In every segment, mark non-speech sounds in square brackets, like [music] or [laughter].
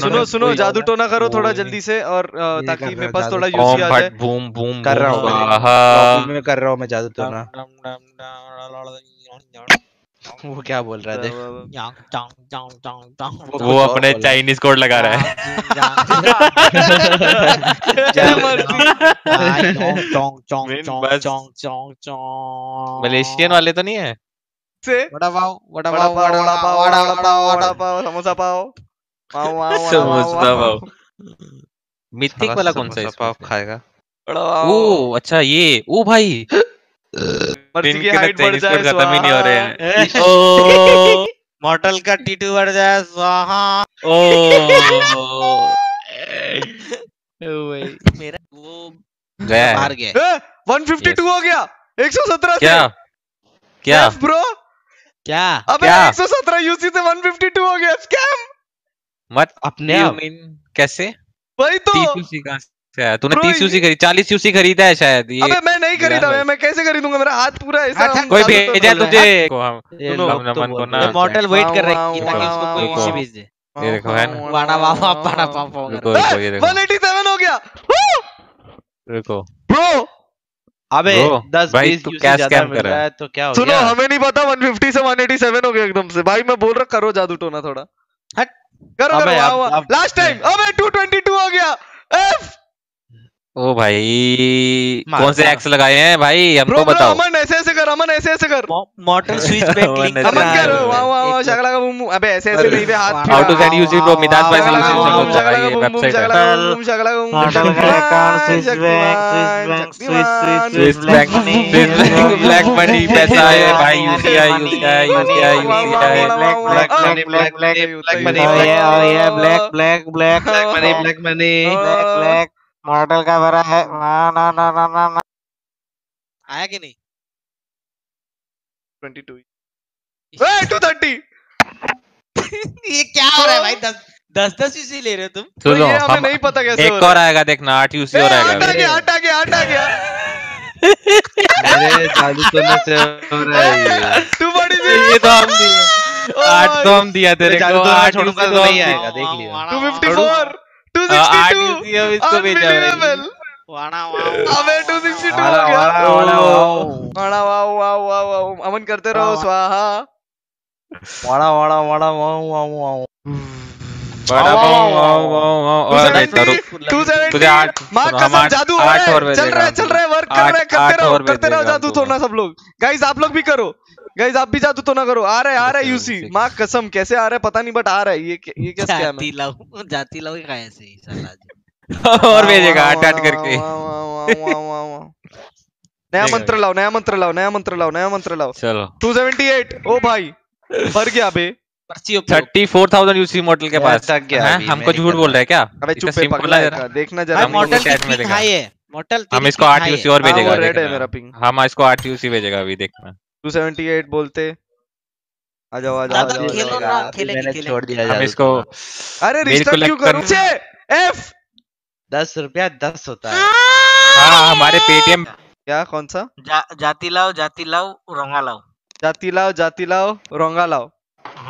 सुनो सुनो जादू टोना करो थोड़ा जल्दी से और ताकि मेरे पास थोड़ा। यूसी आ जाए। बूम बूम कर रहा हूँ मैं। कर रहा हूँ मैं जादू टोना। वो क्या बोल रहा है देख। वो अपने चाइनीज़ कोड लगा रहा है। [laughs] [laughs] मलेशियन वाले तो नहीं है? से वड़ा पाव वड़ा पाव वड़ा पाव वड़ा पाव वड़ा पाव समोसा पाव। पाव मिथिक वाला कौन सा है पाव खाएगा? ओ अच्छा ये ओ भाई। मर्सी की हाइट बढ़ जाए खत्म ही नहीं हो रहे हैं। ओ। मॉडल का टीटू बढ़ जाए स्वाहा। ओ। [laughs] मेरा वो गया। बाहर गया। ए, 152 हो गया 117 से क्या? क्या? ब्रो क्या? अबे 117 यूसी से 152 हो गया स्कैम मत अपने यू मीन कैसे? वही तो। तीस यूसी कहाँ से आया? तूने Bro, तीस ये- यूसी खरीद चालीस यूसी खरीदा है शायद ये अबे मैं नहीं खरीदा मैं मैं कैसे खरीदूँगा? मेरा हाथ पूरा ऐसा कोई भेजा हैं। तुझे। को हम नमन को ना मॉडल वेट कर रहा है। ताकि उसको कोई वाह। भेज दे। ये देखो है ना? वाड़ा वाड़ा रुको रुको ये देखो। 187 हो गया। रुको। ब्रो अबे Bro, 10 भाई 20 तू यूसी क्या ज़्यादा कर रहा है? तो क्या हो सुनो हमें नहीं पता 150 से 187 हो गया एकदम से। भाई मैं बोल रहा करो जादू टोना थोड़ा। हट। करो करो लास्ट टाइम अबे 222 हो गया। एफ़ ओ भाई कौन से एक्स लगाए हैं भाई? हमको ब्रो बताओ। अमन ऐसे ऐसे कर अमन ऐसे ऐसे कर। मॉडल स्विच बैक वो लिंक नहीं अमन कर वाह वाह वाह शगला का बूम अबे ऐसे ऐसे नहीं बे हाथ how to send UC bro Midas भाई से बूम बूम वेबसाइट है का बूम शगला का बूम मॉडल का account switch bank switch bank switch switch bank Swiss bank black money पैसा है भाई UCI UCI UCI UCI black money black black black money black black black black money black money black black model का भरा है। ना ना ना ना ना ना। आया कि नहीं? 22 ए 230 [laughs] ये क्या हो रहा है भाई? दस दस दस यूसी ले रहे हो तुम? तो ये हमें हम नहीं पता कैसे एक और आएगा देखना आठ यूसी है और ए, आठ आ आएगा गया आठ आ गया आठ आ गया। मेरे जादू टोने से हो रहा है ये। 246 ये तो हम दिए। आठ तो हम दिया तेरे को आठ छोड़ूँगा तो तो नहीं आएगा। देख लियो। 254 आठ 262 इसको भेजा भाई Unbelievable. वाड़ा वाड़ा अबे 262 हो गया। वाड़ा वाड़ा वाड़ा wow wow wow wow Aman करते रहो स्वाहा। वाड़ा वाड़ा वाड़ा वाओ वाओ वाओ बड़ा वाओ वाओ वाओ वाओ और 270 तुझे आठ माँ कसम जादू हो। रहा है चल रहा है चल रहा है वर्क कर रहा है करते रहो करते रहो जादू सब लोग। गाइस आप लोग भी करो। गाइस आप भी जादू तो ना करो। आ रहा है आ रहा है यूसी. माँ कसम कैसे आ रहा है पता नहीं बट आ रहा है। ये ये क्या स्कैम है? जाती लाओ जाती लाओ का ऐसे ही साला [laughs] और भेजेगा आठ आठ करके। नया मंत्र लाओ नया मंत्र लाओ नया मंत्र लाओ नया मंत्र लाओ। चलो। 278 ओ भाई भर गया बे। Thirty four thousand UC model के पास। थक गया हैं? हमको झूठ बोल रहा है क्या? अबे चुप पे simple पगला है जरा। देखना जरा मॉडल की में पिंक है। मॉडल हम इसको आठ यूसी और हाँ, भेजेगा रेड है मेरा पिंग हम इसको आठ यूसी भेजेगा अभी देखना। 278 बोलते। आ जाओ आ जाओ आ जाओ, खेलो ना, खेलेंगे, मैंने खेलेंगे। छोड़ दिया हम इसको अरे रिस्टार्ट क्यों करूँ? छे एफ़! दस रुपया दस होता है। हाँ हमारे पेटीएम क्या कौन सा? जा, जाती लाओ जाती लाओ रोंगा लाओ। जाती लाओ जाती लाओ रोंगा लाओ।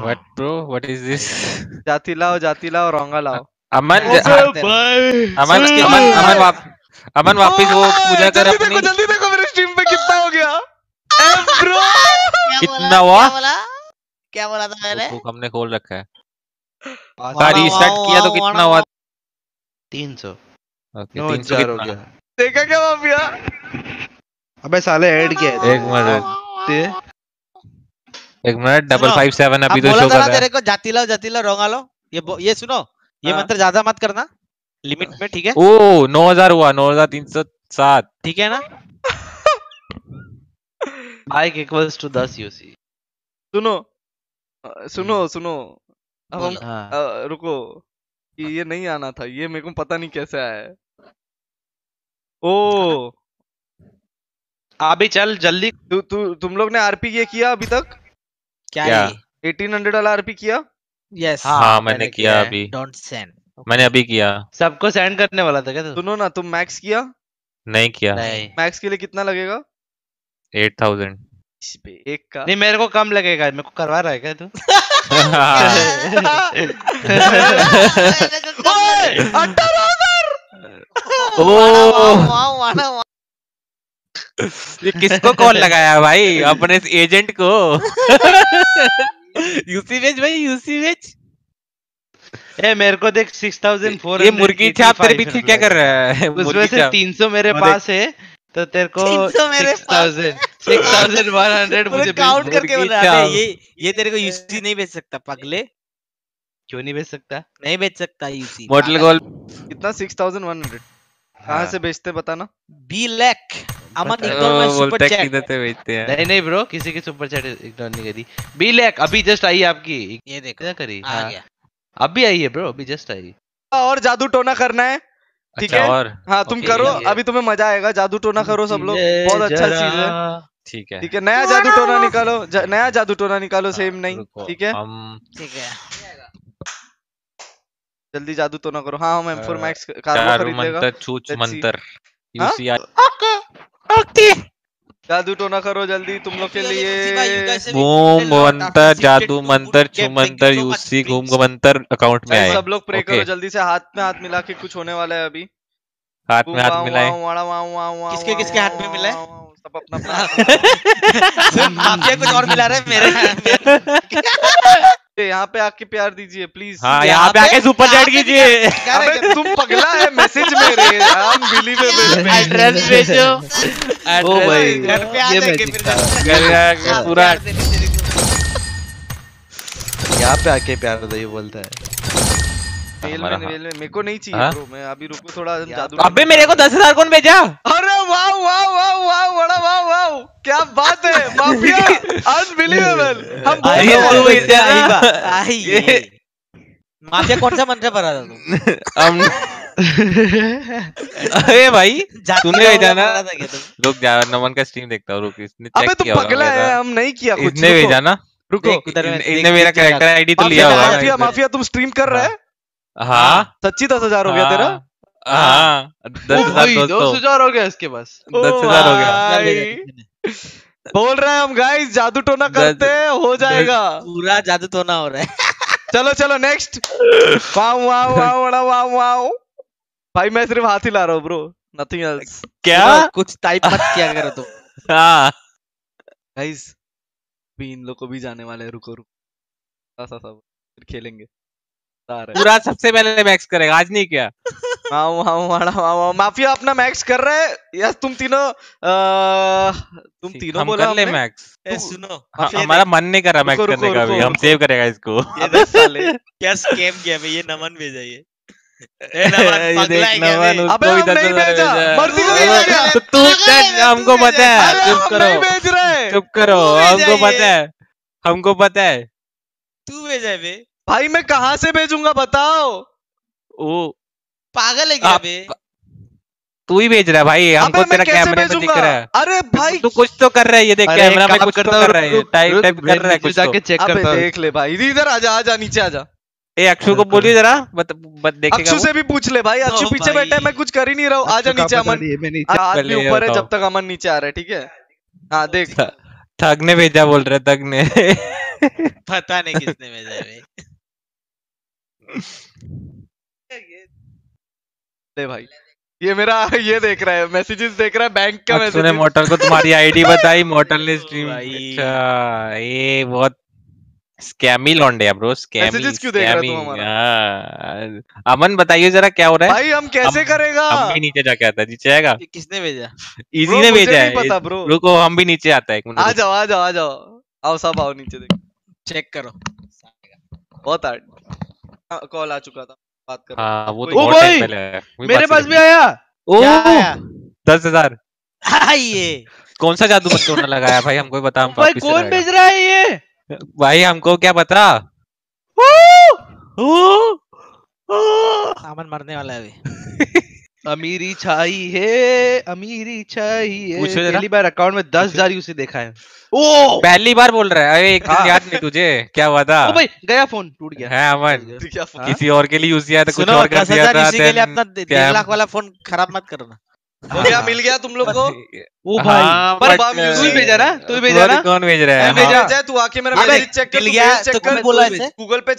What bro what is this जाती लाओ जाती लाओ रोंगा लाओ। अमन हाँ, अमन अमन अमन वाप अमन वापिस वो पूजा कर जल्दी अपनी देखो जल्दी देखो मेरे स्ट्रीम पे कितना हो गया। ब्रो कितना हुआ? क्या बोला? था मैंने? बुक हमने खोल रखा है। वाह, किया तो कितना हुआ? तीन सौ। तीन सौ हो गया। देखा क्या माफिया? अबे साले ऐड किया है। एक मिनट। एक मिनट डबल फाइव सेवन अभी तो शो कर रहा है। तेरे को जाती लाओ जाती लाओ रोंगा लो ये ये सुनो ये हाँ। मंत्र ज़्यादा मत करना। लिमिट में ठीक है? ओ नौ हज़ार हुआ नौ हज़ार तीन सौ सात। ठीक है ना? बाइक इक्वल्स टू दस यूसी सुनो। सुनो सुनो। अब हम हाँ। रुको। कि ये नहीं आना था। ये मेरे को पता नहीं कैसे आया है। ओ! अभी चल जल्दी। तू तू तुम लोग ने आरपी ये किया अभी तक? क्या? क्या? ये 1800 वाला आरपी किया? यस हाँ, हाँ मैंने मैंने किया किया अभी। डोंट सेंड मैंने अभी किया। सबको सेंड करने वाला था क्या सुनो ना तुम मैक्स किया? नहीं किया। नहीं। मैक्स के लिए कितना लगेगा? Eight thousand. एक का। नहीं मेरे को कम लगेगा मेरे को करवा रहा है क्या तू? [laughs] [laughs] ये किसको कॉल लगाया भाई? अपने एजेंट को? [laughs] यूसी वेज भाई यूसी वेज ए मेरे को देख सिक्स थाउज़ेंड फोर ये मुर्गी छाप तेरे पीछे क्या कर रहा है? उसमें से छाप तीन सौ मेरे पास है। तो तेरे को six thousand six thousand one hundred मुझे काउंट करके बोल रहा ये ये तेरे को यूसी नहीं बेच सकता पगले। क्यों नहीं बेच सकता? नहीं बेच सकता यूसी मोटल गोल कितना? सिक्स थाउज़ेंड वन हंड्रेड कहाँ हाँ। से बेचते बताना B lack Aman ignore my super chat बेचते हैं। नहीं नहीं ब्रो किसी की सुपर चैट इग्नोर नहीं करी। बी लैक अभी जस्ट आई आपकी। ये देखो क्या करी? आ हाँ। गया। अभी आई है ब्रो अभी जस्ट आई। और जादू टोना करना है। ठीक अच्छा है? और? हाँ तुम करो अभी तुम्हें मज़ा आएगा जादू टोना करो सब लोग बहुत अच्छा चीज़ है। ठीक है। ठीक है नया जादू टोना निकालो ज, नया जादू टोना निकालो सेम नहीं ठीक है? ठीक है। जल्दी जादू टोना करो। हाँ हम M4 अ, मैक्स कार्बो खरीदेगा मंत्र चूच मंत्र यूसीआर ओके see. जादू टोना करो जल्दी तुम लोग के लिए। बूम मंत्र जादू मंत्र छु मंत्र यूसी घूम मंत्र अकाउंट में आए। सब लोग प्रे करो जल्दी से हाथ में हाथ मिला के कुछ होने वाला है अभी। हाथ में हाथ मिलाए किसके- किसके हाथ में मिला है? सब अपना अपना [laughs] माफिया कुछ और मिला रहे मेरे यहाँ पे आके प्यार दीजिए प्लीज़ हाँ यहाँ पे आके सुपर चैट कीजिए। तुम पगला है मैसेज मेरे अनबिलीवेबल एड्रेस भेजो ओ भाई घर पे आ जाएँगे फिर घर आके पूरा। यहाँ पे आके प्यार दो ये बोलता है मेल में। मेल में मेरे को नहीं चाहिए? ब्रो मैं अभी रुको थोड़ा जादू अबे मेरे को दस हज़ार कौन भेजा अरे वाह वाह वाह वाह बड़ा वाह वाह क्या बात है माफिया अनबिलीवेबल हम बोल रहे हैं। आई बा- आई ये। माफिया कौन सा मंत्र भरा था तुम [laughs] हम अरे भाई तूने भेजा ना? रुक जा नमन का स्ट्रीम देखता हूँ रुक इसने अबे चेक तू किया होगा पगला है हम नहीं किया कुछ इसने भेजा ना रुको। इनने मेरा कैरेक्टर आईडी तो लिया होगा। माफिया माफिया तुम स्ट्रीम कर रहे हैं? हाँ। सच्ची दस हज़ार हो गया तेरा? हाँ। दस ओ हज़ार दस हज़ार हो गया इसके पास। दस हज़ार हो गया? बोल रहे हैं हम गाइस जादू टोना करते हैं हो जाएगा। पूरा जादू टोना हो रहा है। चलो चलो नेक्स्ट वाओ वाओ वाओ बड़ा वाओ वाओ भाई मैं सिर्फ़ हाथ ही ला रहा हूँ ब्रो नथिंग एल्स क्या? कुछ टाइप मत किया करो तुम. [laughs] हाँ. गाइस भी इन लोग को भी जाने वाले हैं रुको रुको. सा सा फिर खेलेंगे. पूरा सबसे पहले मैक्स करेगा आज नहीं क्या. Wow wow wow wow wow mafia अपना मैक्स कर रहे हैं? यस तुम तीनों अ, तुम तीनों हम बोला कर ले मैक्स। ए, सुनो हाँ, हमारा मन नहीं कर रहा मैक्स करने का रुको, भी हम सेव करेगा इसको। [laughs] क्या स्कैम किया भाई ये नमन [laughs] भेजा ये। ये है। तो है, चल, हमको पता है चुप करो। नहीं भेज रहे। चुप करो हमको पता है हमको पता है। तू भेजा है भाई मैं कहाँ से भेजूँगा बताओ। वो पागल है क्या बे? तू ही भेज रहा है भाई हमको तेरा कैमरे में दिख रहा है। अरे भाई। तू कुछ तो कर रहा है ये देख कैमरा में कुछ तो करता कर रहा है टाइप टाइप कर रहा है कुछ तो। जाके चेक करता देख ले भाई इधर आजा आजा नीचे आजा ए अक्षु को बोलिए जरा बत, बत देखेगा अक्षु से भी पूछ ले भाई अक्षु पीछे बैठा है मैं कुछ कर ही नहीं रहा हूँ। आजा नीचे अमन। ये ऊपर है जब तक अमन नीचे आ रहा है ठीक है? हाँ देख। ठग ने भेजा बोल रहे ठग ने। पता नहीं किसने भेजा है बे [laughs] ले भाई। ये मेरा ये देख रहा है मैसेजेस देख रहा है बैंक का मैसेज मोटल को तुम्हारी [laughs] आईडी बताई मोटल ने स्ट्रीम अच्छा ये बहुत स्कैमी लौंडे है ब्रो स्कैमी Messages क्यों देख रहा है तू हमारा? अमन बताइए जरा क्या हो रहा है। भाई हम कैसे हम- करेगा? हम भी नीचे जाके आता है नीचे आएगा। किसने भेजा? इजी ने भेजा नहीं पता है ब्रो रुको हम भी नीचे आता है एक आ जाओ आ जाओ आ जाओ। आओ सब आओ नीचे देख। चेक करो। बहुत हार्ड कॉल आ चुका था। बात कर हाँ वो तो ओ भाई, टाइम पहले है वही मेरे पास भी आया? ओ दस हज़ार। ये। कौन सा जादू बच्चों ने लगाया भाई? हमको बता हम [laughs] भाई कौन भेज रहा है ये? भाई हमको क्या पता? सामान मरने वाला है अभी। [laughs] अमीरी छाई है अमीरी छाई है। पूछो पहली बार अकाउंट में दस हज़ार यूसी देखा है। ओ! पहली बार बोल रहा है। अरे एक दिन हाँ। याद नहीं तुझे। क्या हुआ था? ओ भाई गया फ़ोन टूट गया। है अमन। हाँ? किसी और के लिए यूज़ किया था कुछ और कर दिया था? के लिए अपना डेढ़ लाख वाला फ़ोन खराब मत करो ना हो गया मिल गया तुम लोग को? ओ भाई हाँ पर तू ही भेजा ना? तू ही भेजा ना? कौन भेज रहा है? भेजा? हाँ। तू आके मेरा मैसेज चेक कर मिल तू गया, तो कर बोला ऐसे? गूगल पे